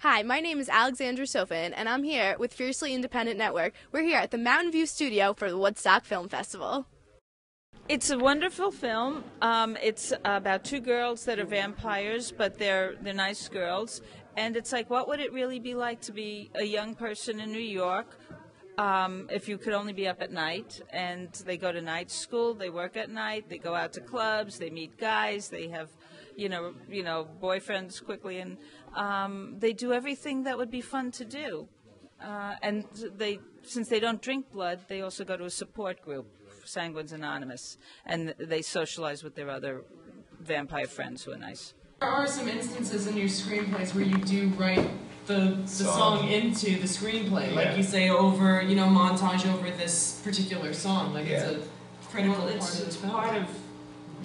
Hi, my name is Alexandra Sofin, and I'm here with Fiercely Independent Network. We're here at the Mountain View Studio for the Woodstock Film Festival. It's a wonderful film. Um, it's about two girls that are vampires, but they're they're nice girls, and it's like, what would it really be like to be a young person in New York? Um, if you could only be up at night, and they go to night school, they work at night, they go out to clubs, they meet guys, they have, you know, you know, boyfriends quickly, and um, they do everything that would be fun to do. Uh, and they, since they don't drink blood, they also go to a support group, Sanguines Anonymous, and they socialize with their other vampire friends who are nice. There are some instances in your screenplays where you do write the, the song. Song. into the screenplay. Like you say over, you know, montage over this particular song. Like Yeah. it's a critical Well, part it's, of the part of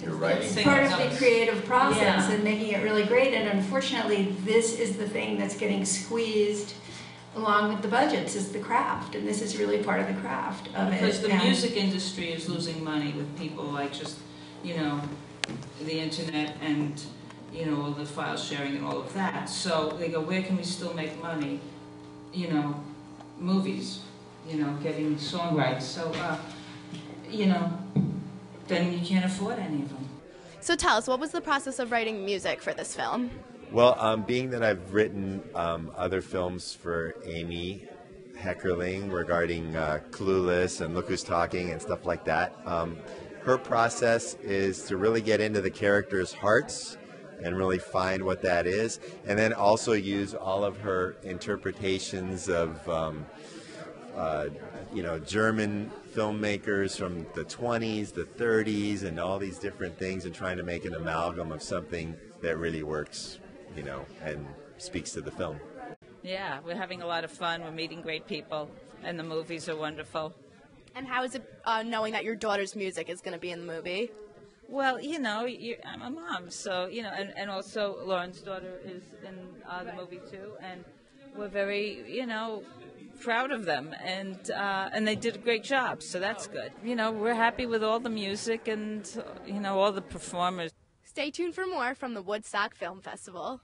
You're writing. Sing- part of the creative process Yeah. and making it really great. And unfortunately, this is the thing that's getting squeezed along with the budgets is the craft. And this is really part of the craft of Because it. Because the And- music industry is losing money with people like just, you know, the internet and, you know, all the file sharing and all of that. So they go, where can we still make money? You know, movies, you know, getting song rights. So, uh, you know, then you can't afford any of them. So tell us, what was the process of writing music for this film? Well, um, being that I've written um, other films for Amy Heckerling regarding uh, Clueless and Look Who's Talking and stuff like that, um, her process is to really get into the characters' hearts and really find what that is, and then also use all of her interpretations of. Um, uh, you know, German filmmakers from the 20s, the 30s, and all these different things, and trying to make an amalgam of something that really works, you know, and speaks to the film. Yeah, we're having a lot of fun. We're meeting great people, and the movies are wonderful. And how is it uh, knowing that your daughter's music is going to be in the movie? Well, you know, I'm a mom, so you know, and, and also Lauren's daughter is in uh, the movie too, and we're very, you know, proud of them, and uh, and they did a great job, so that's good. You know, we're happy with all the music and you know all the performers. Stay tuned for more from the Woodstock Film Festival.